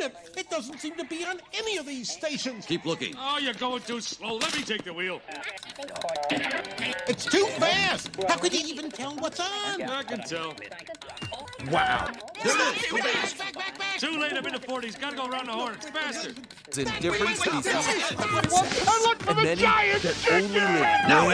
it. It doesn't seem to be on any of these stations. Keep looking. Oh, you're going too slow. Let me take the wheel. It's too fast. How could you even tell what's on? I can tell. Wow. There it is. Back. Back, back. Too late. I'm in the 40s. Gotta go around the horn. It's faster. in different stations. look for the giant that Now,